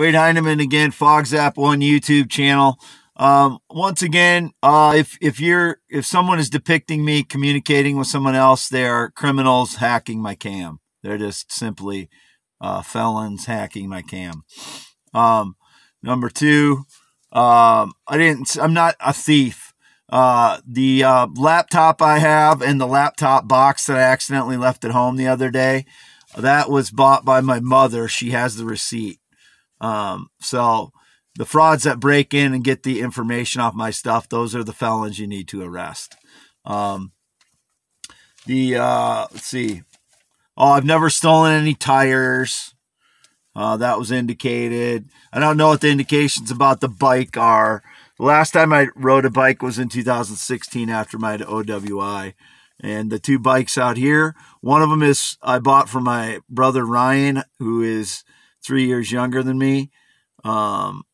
Wade Heineman again, Fog Zap One YouTube channel. Um, once again, uh, if if you're if someone is depicting me communicating with someone else, they are criminals hacking my cam. They're just simply uh, felons hacking my cam. Um, number two, um, I didn't. I'm not a thief. Uh, the uh, laptop I have and the laptop box that I accidentally left at home the other day, that was bought by my mother. She has the receipt. Um, so the frauds that break in and get the information off my stuff, those are the felons you need to arrest. Um, the uh, let's see. Oh, I've never stolen any tires. Uh, that was indicated. I don't know what the indications about the bike are. The last time I rode a bike was in 2016 after my OWI. And the two bikes out here, one of them is I bought from my brother Ryan, who is three years younger than me, um,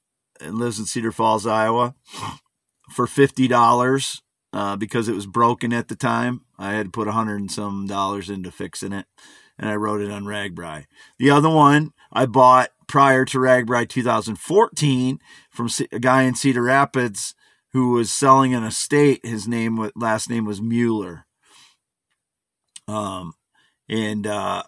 and lives in Cedar Falls, Iowa, for fifty dollars uh, because it was broken at the time. I had to put a hundred and some dollars into fixing it, and I wrote it on RAGBRAI. The other one I bought prior to RAGBRAI 2014 from a guy in Cedar Rapids who was selling an estate. His name, last name was Mueller. Um, and uh,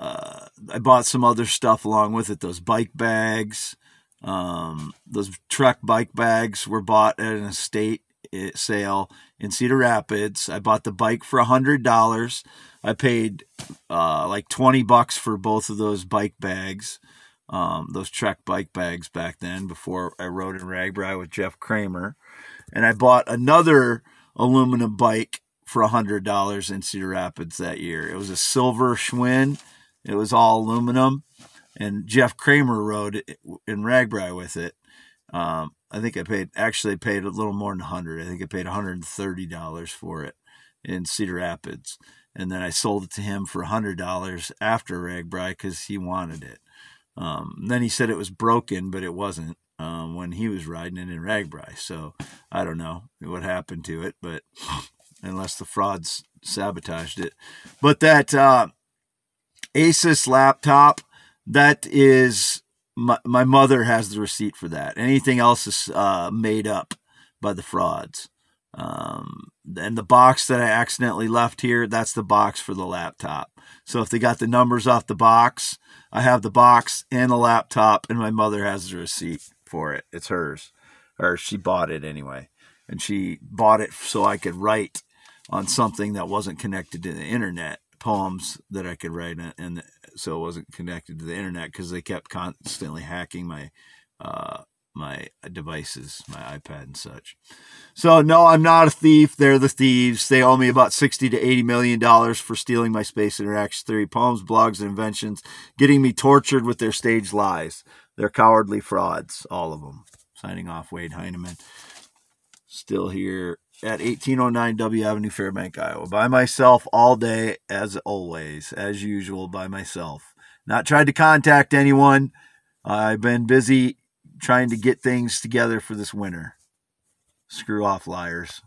uh, I bought some other stuff along with it. Those bike bags, um, those Trek bike bags were bought at an estate eh, sale in Cedar Rapids. I bought the bike for a hundred dollars. I paid uh, like twenty bucks for both of those bike bags, um, those Trek bike bags back then before I rode in RAGBRAI with Jeff Kramer, and I bought another aluminum bike for a hundred dollars in Cedar Rapids that year. It was a silver Schwinn it was all aluminum, and Jeff Kramer rode in RAGBRAI with it. Um, I think I paid actually paid a little more than hundred. I think I paid one hundred and thirty dollars for it in Cedar Rapids, and then I sold it to him for hundred dollars after RAGBRAI because he wanted it. Um, then he said it was broken, but it wasn't um, when he was riding it in RAGBRAI. So I don't know what happened to it, but unless the frauds sabotaged it, but that uh, Asus laptop, that is my, my mother has the receipt for that. Anything else is uh, made up by the frauds. Um, and the box that I accidentally left here, that's the box for the laptop. So if they got the numbers off the box, I have the box and the laptop, and my mother has the receipt for it. It's hers, or she bought it anyway. And she bought it so I could write on something that wasn't connected to the internet poems that I could write, and so it wasn't connected to the internet because they kept constantly hacking my uh, my devices, my iPad and such. So no, I'm not a thief. They're the thieves. They owe me about sixty to eighty million dollars for stealing my space interaction theory poems, blogs, and inventions, getting me tortured with their staged lies. They're cowardly frauds, all of them. Signing off, Wade Heineman. Still here at 1809 W Avenue, Fairbank, Iowa. By myself all day, as always, as usual, by myself. Not tried to contact anyone. I've been busy trying to get things together for this winter. Screw off, liars.